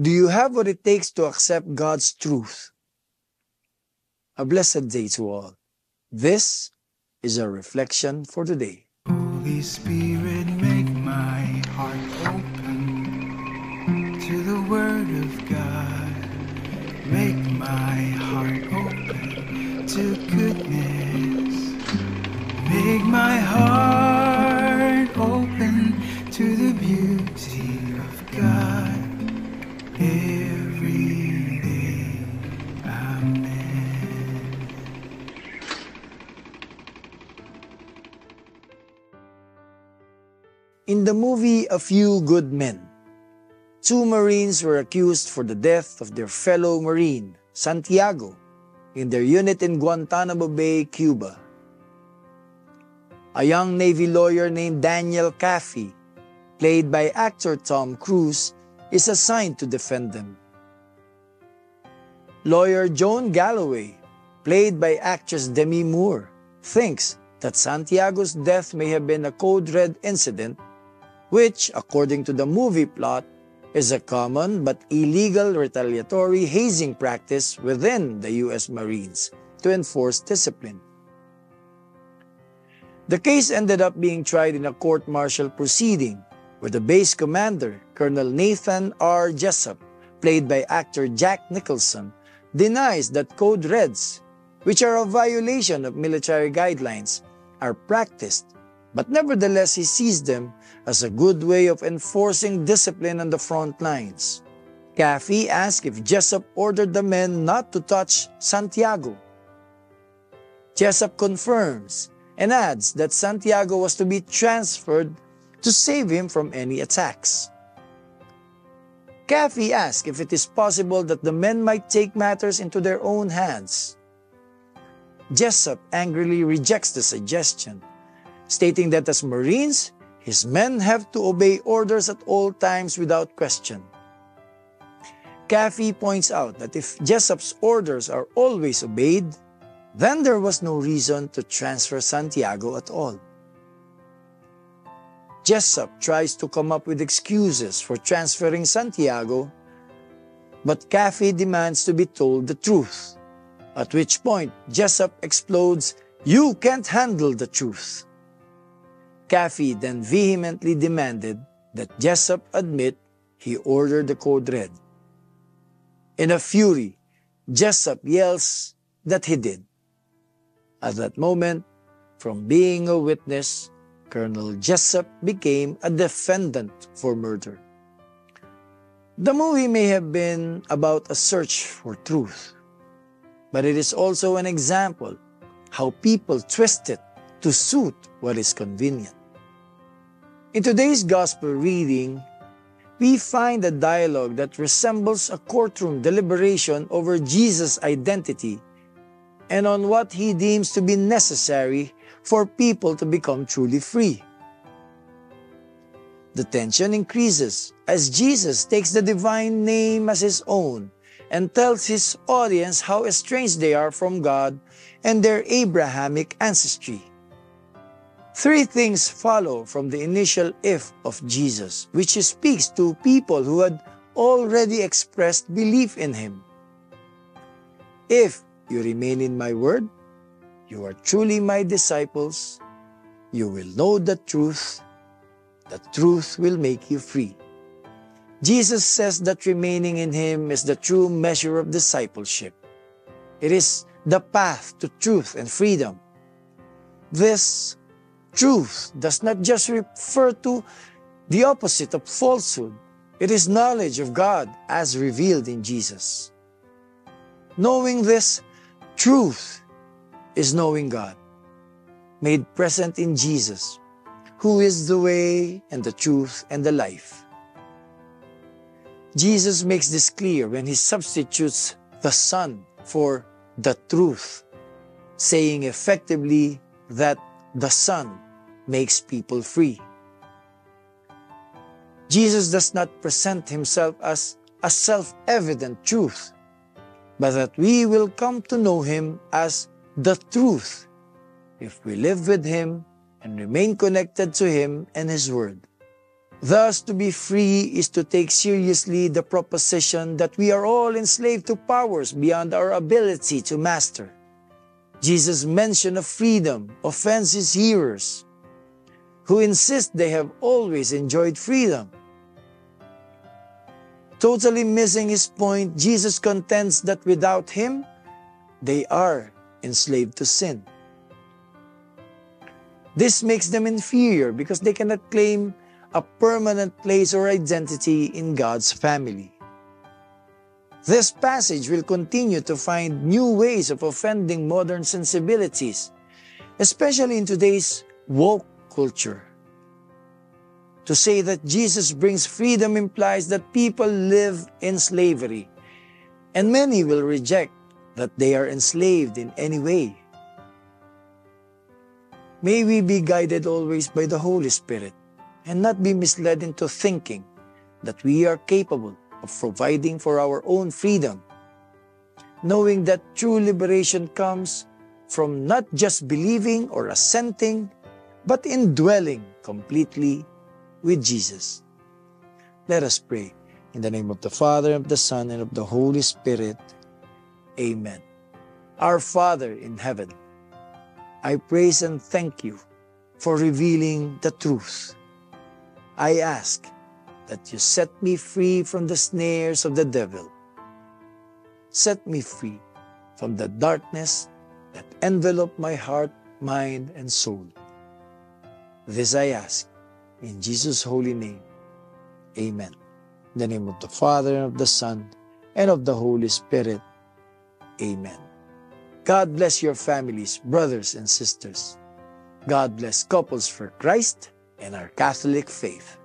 Do you have what it takes to accept God's truth? A blessed day to all. This is a reflection for today. Holy Spirit, make my heart open to the Word of God. Make my heart open to goodness. Make my heart In the movie A Few Good Men, two Marines were accused for the death of their fellow Marine, Santiago, in their unit in Guantanamo Bay, Cuba. A young Navy lawyer named Daniel Kaffee, played by actor Tom Cruise, is assigned to defend them. Lawyer Joan Galloway, played by actress Demi Moore, thinks that Santiago's death may have been a code red incident, which, according to the movie plot, is a common but illegal retaliatory hazing practice within the U.S. Marines to enforce discipline. The case ended up being tried in a court-martial proceeding where the base commander, Colonel Nathan R. Jessup, played by actor Jack Nicholson, denies that code reds, which are a violation of military guidelines, are practiced, but nevertheless he sees them as a good way of enforcing discipline on the front lines. Kaffee asks if Jessup ordered the men not to touch Santiago. Jessup confirms and adds that Santiago was to be transferred to save him from any attacks. Kaffee asks if it is possible that the men might take matters into their own hands. Jessup angrily rejects the suggestion, stating that as Marines, his men have to obey orders at all times without question. Kaffee points out that if Jessup's orders are always obeyed, then there was no reason to transfer Santiago at all. Jessup tries to come up with excuses for transferring Santiago, but Kaffee demands to be told the truth, at which point Jessup explodes, You can't handle the truth. Kaffee then vehemently demanded that Jessup admit he ordered the code red. In a fury, Jessup yells that he did. At that moment, from being a witness, Colonel Jessup became a defendant for murder. The movie may have been about a search for truth, but it is also an example how people twist it to suit what is convenient. In today's gospel reading, we find a dialogue that resembles a courtroom deliberation over Jesus' identity and on what he deems to be necessary for people to become truly free. The tension increases as Jesus takes the divine name as his own and tells his audience how estranged they are from God and their Abrahamic ancestry. Three things follow from the initial if of Jesus, which speaks to people who had already expressed belief in him. If you remain in my word, you are truly my disciples. You will know the truth. The truth will make you free. Jesus says that remaining in Him is the true measure of discipleship. It is the path to truth and freedom. This truth does not just refer to the opposite of falsehood. It is knowledge of God as revealed in Jesus. Knowing this truth is knowing God, made present in Jesus, who is the way and the truth and the life. Jesus makes this clear when he substitutes the Son for the truth, saying effectively that the Son makes people free. Jesus does not present himself as a self-evident truth, but that we will come to know him as the truth if we live with him and remain connected to him and his word. Thus, to be free is to take seriously the proposition that we are all enslaved to powers beyond our ability to master. Jesus' mention of freedom offends his hearers, who insist they have always enjoyed freedom. Totally missing his point, Jesus contends that without him, they are enslaved to sin. This makes them inferior because they cannot claim a permanent place or identity in God's family. This passage will continue to find new ways of offending modern sensibilities, especially in today's woke culture. To say that Jesus brings freedom implies that people live in slavery, and many will reject that they are enslaved in any way. May we be guided always by the Holy Spirit and not be misled into thinking that we are capable of providing for our own freedom, knowing that true liberation comes from not just believing or assenting, but indwelling completely with Jesus. Let us pray. In the name of the Father, and of the Son, and of the Holy Spirit. Amen. Our Father in heaven, I praise and thank you for revealing the truth. I ask that you set me free from the snares of the devil. Set me free from the darkness that envelop my heart, mind, and soul. This I ask in Jesus' holy name. Amen. In the name of the Father, and of the Son, and of the Holy Spirit. Amen. God bless your families, brothers and sisters. God bless couples for Christ and our Catholic faith.